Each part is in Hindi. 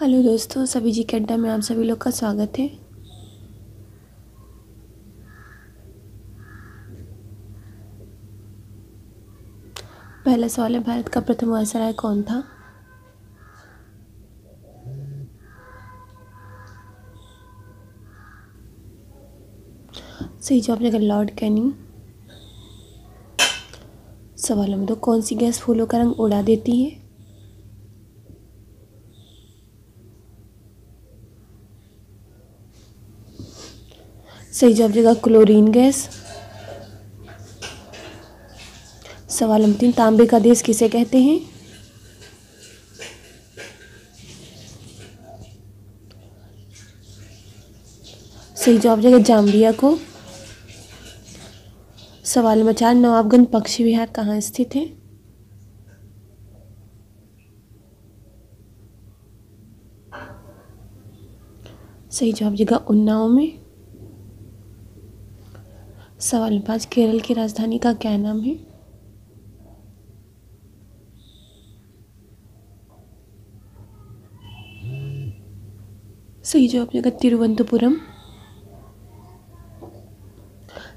हेलो दोस्तों, सभी जी के अड्डा में आप सभी लोग का स्वागत है। पहला सवाल है, भारत का प्रथम वायसराय कौन था? सही जवाब जगह लॉर्ड कैनिंग सवाल नंबर दो कौन सी गैस फूलों का रंग उड़ा देती है? सही जवाब देगा क्लोरीन गैस। सवाल नंबर तीन, तांबे का देश किसे कहते हैं? सही जवाब देगा जाम्बिया को। सवाल नंबर चार, नवाबगंज पक्षी विहार कहाँ स्थित है? सही जवाब देगा उन्नाव में। सवाल पाँच केरल की राजधानी का क्या नाम है? सही जवाब जगह तिरुवनंतपुरम।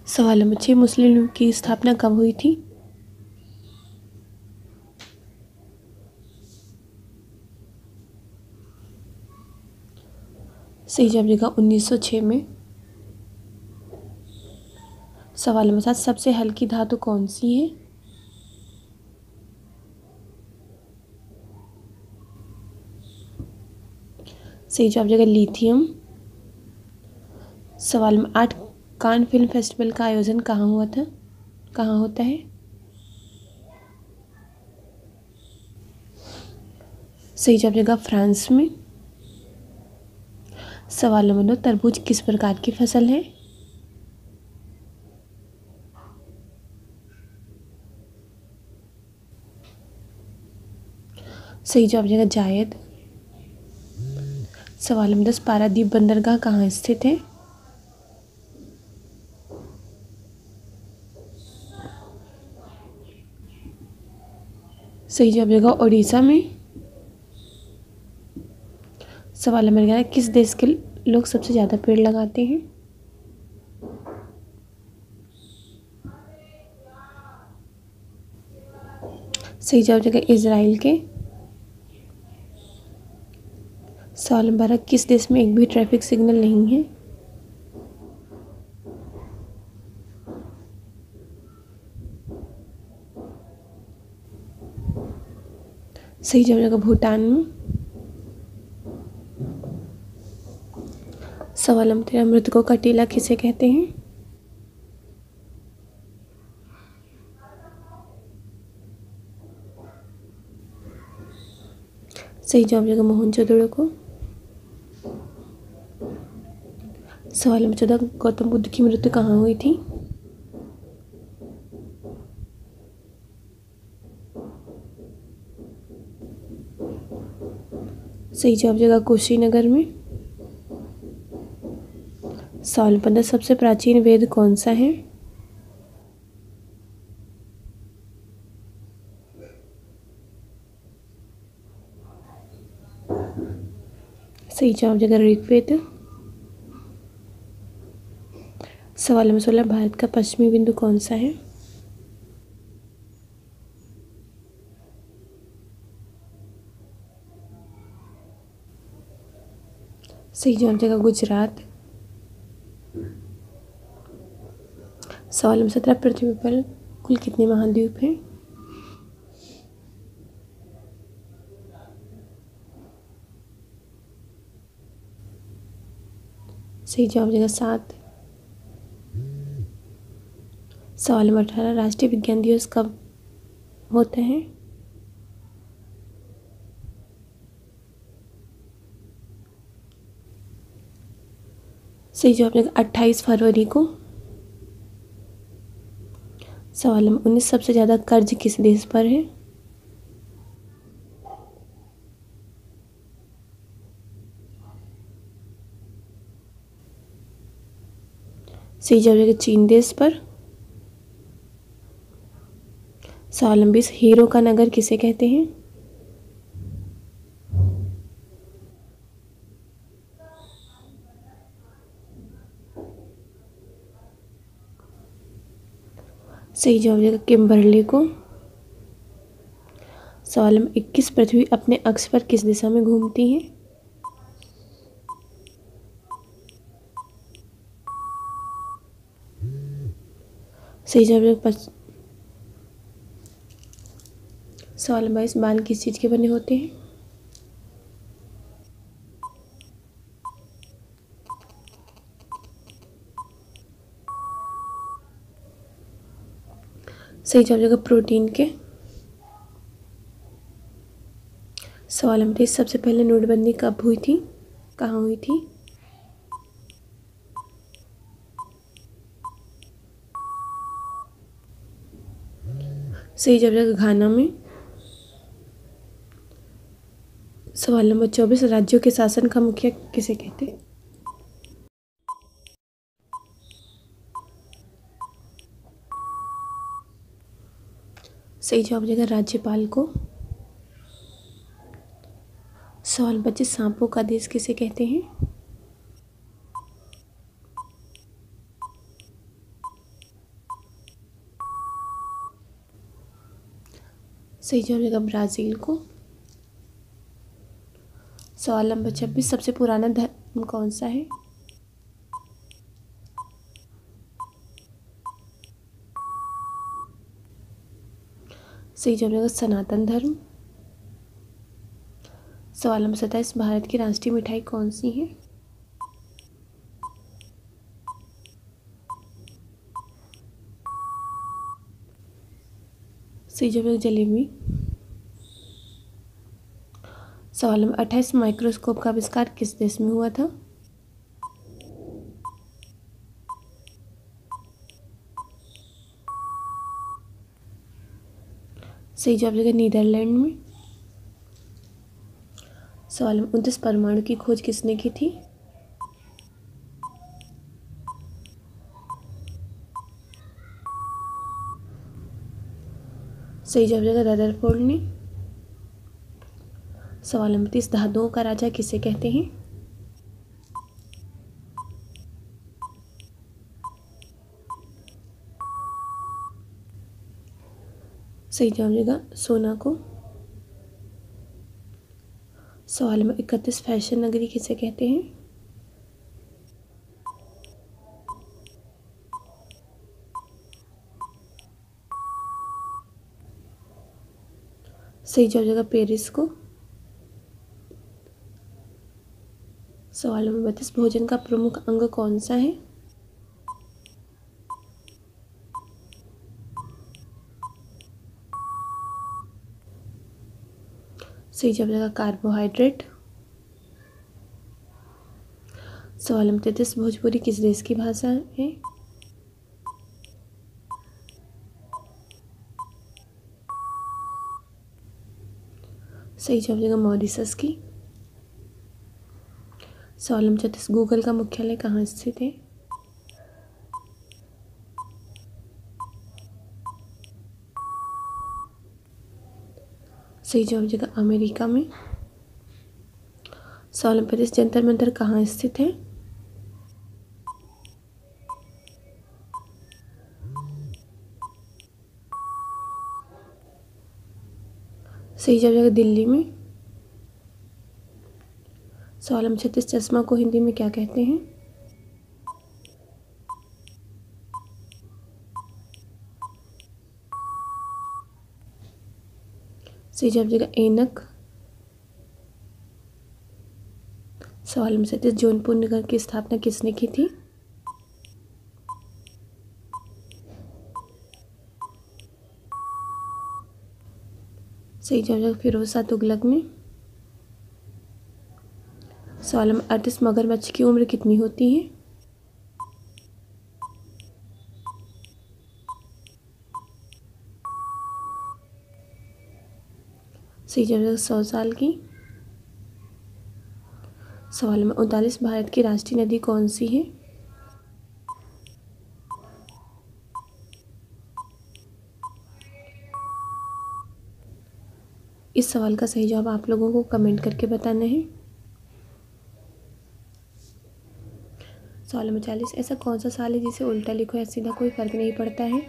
सवाल नंबर छः मुस्लिम लीग की स्थापना कब हुई थी? सही जवाब जगह 1906 में। सवाल नंबर सात, सबसे हल्की धातु कौन सी है? सही जवाब जगह लिथियम। सवाल नंबर आठ, कान फ़िल्म फेस्टिवल का आयोजन कहाँ हुआ था? कहाँ होता है? सही जवाब जगह फ्रांस में। सवाल नंबर नौ, तरबूज किस प्रकार की फ़सल है? सही जवाब जाएगा जायद। सवाल नंबर दस, पारादीप बंदरगाह कहाँ स्थित है? सही जवाब जगह उड़ीसा में। सवाल नंबर ग्यारह, किस देश के लोग सबसे ज़्यादा पेड़ लगाते हैं? सही जवाब जगह इसराइल के। नंबर बारह किस देश में एक भी ट्रैफ़िक सिग्नल नहीं है? सही जवाब जगह भूटान में। सवाल नंबर तेरह, मृतकों का टीला किसे कहते हैं? सही जवाब जगह मोहनजोदड़ो को। सवाल नंबर चौदह गौतम बुद्ध की मृत्यु कहाँ हुई थी? सही जवाब जगह कुशीनगर में। सवाल पंद्रह, सबसे प्राचीन वेद कौन सा है? सही जवाब जगह ऋग्वेद। सवाल नंबर सोलह, भारत का पश्चिमी बिंदु कौन सा है? सही जवाब जगह गुजरात। सवाल नंबर सत्रह पृथ्वी पर कुल कितने महाद्वीप हैं? सही जवाब जगह सात। सवाल नंबर अठारह राष्ट्रीय विज्ञान दिवस कब होता है? सही जवाब जगह अट्ठाईस फरवरी को। सवाल नंबर उन्नीस, सबसे ज़्यादा कर्ज किस देश पर है? सही जवाब चीन देश पर। सालम्बिस हीरो का नगर किसे कहते हैं सही जवाब देगा किम्बरली को। सवाल नंबर इक्कीस पृथ्वी अपने अक्ष पर किस दिशा में घूमती है? सही जवाब सवाल नंबर बाईस बाल किस चीज़ के बने होते हैं? सही जवाब देगा प्रोटीन के। सवाल नंबर तेईस सबसे पहले नोटबंदी कब हुई थी? कहाँ हुई थी? सही जवाब देगा घाना में। सवाल नंबर चौबीस, राज्यों के शासन का मुखिया किसे कहते हैं? सही जवाब देगा राज्यपाल को। सवाल बच्चे, सांपों का देश किसे कहते हैं? सही जवाब देगा ब्राज़ील को। सवाल नंबर छब्बीस, सबसे पुराना धर्म कौन सा है? सही जवाब देगा सनातन धर्म। सवाल नंबर सत्ताईस, भारत की राष्ट्रीय मिठाई कौन सी है? सही जवाब जलेबी। सवाल नंबर अट्ठाईस, माइक्रोस्कोप का आविष्कार किस देश में हुआ था? सही जवाब देगा नीदरलैंड में। सवाल नंबर उनतीस, परमाणु की खोज किसने की थी? सही जवाब देगा रदरफोर्ड ने। सवाल नंबर तीस धातुओं का राजा किसे कहते हैं? सही जवाब देगा सोना को। सवाल नंबर इकतीस, फ़ैशन नगरी किसे कहते हैं? सही जवाब देगा पेरिस को। सवाल नंबर बत्तीस भोजन का प्रमुख अंग कौन सा है? सही जवाब देगा कार्बोहाइड्रेट सवाल नंबर तैतीस भोजपुरी किस देश की भाषा है? सही जवाब देगा मॉरिसस की। नंबर छत्तीस गूगल का मुख्यालय कहाँ स्थित है? सही जवाब जगह अमेरिका में। नंबर पैंतीस जंतर मंतर कहाँ स्थित है? सही देगा दिल्ली में। नंबर छत्तीस चश्मा को हिंदी में क्या कहते हैं? सही जवाब देगा एनक सवाल नंबर सैंतीस जौनपुर नगर की स्थापना किसने की थी? सही जवाब फिरोज शाह तुगलक ने सवाल नंबर अड़तीस मगरमच्छ की उम्र कितनी होती है? सही जवाब सौ साल की। सवाल नंबर उनतालीस, भारत की राष्ट्रीय नदी कौन सी है? इस सवाल का सही जवाब आप लोगों को कमेंट करके बताना है। सवाल में चालीस ऐसा कौन सा साल है जिसे उल्टा लिखो? या सीधा कोई फ़र्क नहीं पड़ता है।